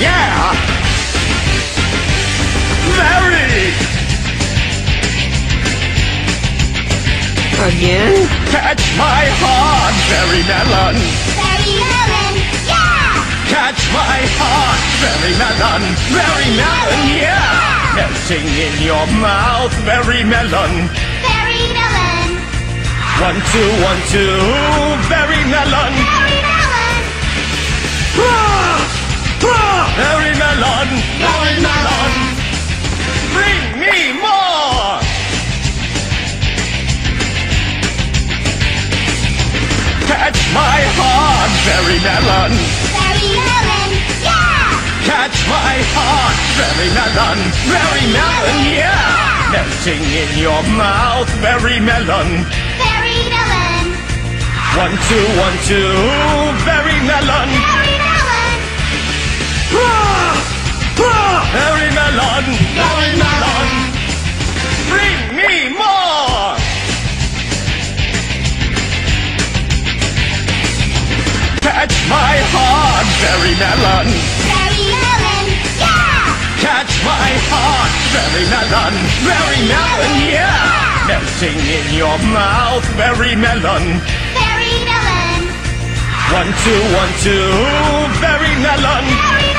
Yeah! Very! Again? Catch my heart, Berry Melon! Berry melon, yeah! Catch my heart, Berry Melon! Berry Melon, yeah! Melting in your mouth, Berry Melon! Berry melon, One, two, one, two, Berry Melon! berry Berry Melon! berry melon, yeah! Catch my heart, Berry Melon! Berry Melon, yeah! Melting in your mouth, Berry Melon! Berry melon, One, two, one, two, Berry Melon! berry Berry melon, berry melon, yeah! Melting in your mouth, berry melon. Berry melon. One, two, one, two, berry melon. Berry